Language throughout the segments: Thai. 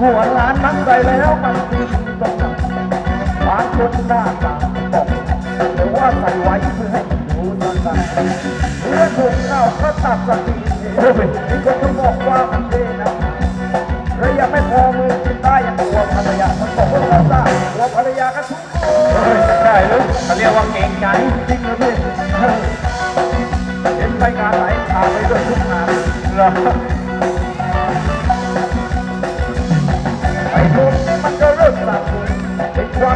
หัวล้านนักใส่แล้วมันดีตรงบางคนหน้าตาตกหรือว่าใส่ไว้เพื่อให้รู้ต่งเมื่อถูกเราก็ตัดสติมีคนที่บอกว่ามันดีนะและยังไม่พอมือกินได้ยังกลัวภรรยามันบกว่าได้กลัวภรรยาก็ทุกข์ใช่หรือเขาเรียกว่าเก่งใจจริงหรือไม่เห็นไปงานไหนพาไปด้วยทุกงานเหรอ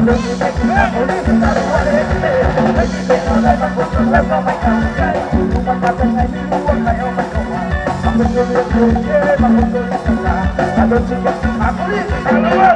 Aku juga, aku juga, aku juga,